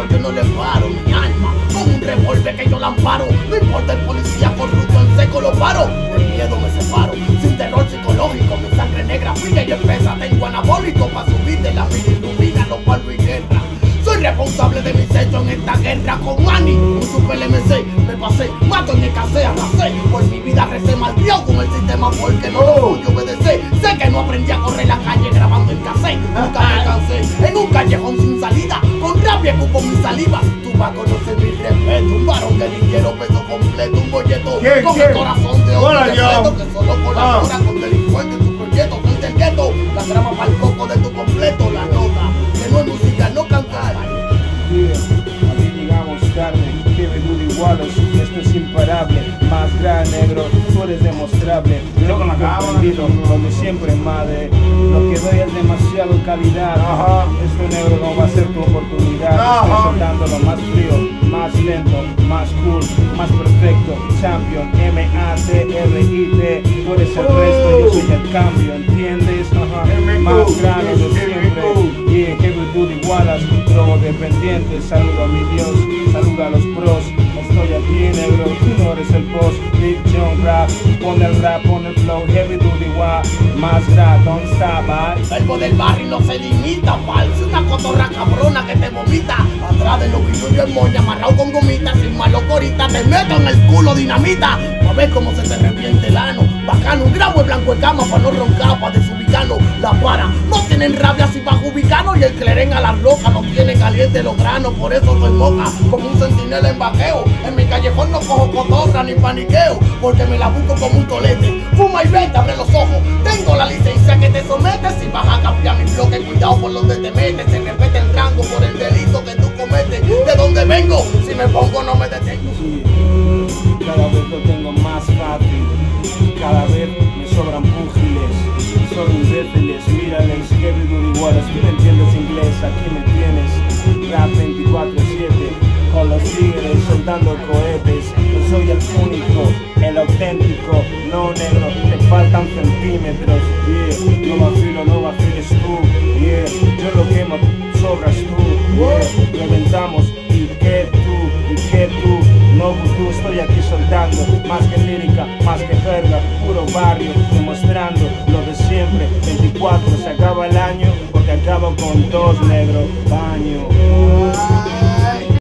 conmigo yo no le paro mi alma. Con un revólver que yo la amparo. No importa el policía corrupto en seco lo paro. De miedo me separo. Sin terror psicológico Mi sangre negra. Fría y espesa Tengo anabólico para subir de la vida ilumina los palos y guerra soy responsable de mis hechos en esta guerra con Manny, un super MC, me pasé, mato en el casé, arrasé, por mi vida recé mal Dios con el sistema porque no lo pude obedecer, sé que no aprendí a correr la calle grabando en cassette, nunca me cansé, en un callejón sin con rabia cupo mi saliva, tú vas a conocer mi respeto, un varón que ni quiero peso completo, un bolleto con el corazón de hombre respeto, que solo colabora Ah. con delincuentes en tu proyecto, soy del gueto, la trama para el coco de tu completo, la nota, que no es música, no cantar. Yeah, aquí llegamos tarde, Dudy Wallace, esto es imparable, más gran negro, tú eres demostrable, lo que he aprendido, donde siempre madre, lo que doy es demasiado calidad, Ajá. esto negro no va a ser tu oportunidad, Ajá. estoy lo más frío, más lento, más cool, más perfecto, champion, M-A-T-R-I-T, tú eres el resto, yo soy el cambio, ¿entiendes? Ajá. Más grano de siempre. Yeah, Heavy Duty Wallace, drogo dependiente, saludo a mi Dios, saludo a los pros, estoy aquí negro, tú no eres el boss, Big John Rap, pon el rap, pon el flow, Heavy Duty Wa, más don't stop, bye. Verbo del barrio no se limita, falso, una cotorra cabrona que te vomita. Atrás de lo que yo en moña, amarrado con gomita, sin malo corita, te meto en el culo dinamita. Pa' ver cómo se te reviente el ano. Bacano, un grabo de blanco de cama, pa' no roncar, tienen rabia si bajo ubicano y el cleren a las rocas no tiene caliente los granos, por eso soy moca, como un sentinela en vaqueo. En mi callejón no cojo cotorra ni paniqueo, porque me la busco como un tolete. Fuma y vete, abre los ojos, tengo la licencia que te sometes. Si vas a cambiar mi bloque, cuidado por donde te metes. Se respeta el rango por el delito que tú cometes. De donde vengo, si me pongo no me detengo. Cada vez lo tengo más fácil, cada vez me sobran púgiles, son imbéciles, mírales, Wallace, tú entiendes inglés, aquí me tienes, rap 24-7, con los tigres soltando cohetes, yo soy el único, el auténtico, no negro, te faltan centímetros, yeah, no vacilo, no vaciles tú, yeah, yo lo quemo, sobras tú, yeah, reventamos, y que tú, y que tú, no tú estoy aquí soltando, más que lírica, más que jerga, puro barrio, demostrando lo de siempre, 24 se acaba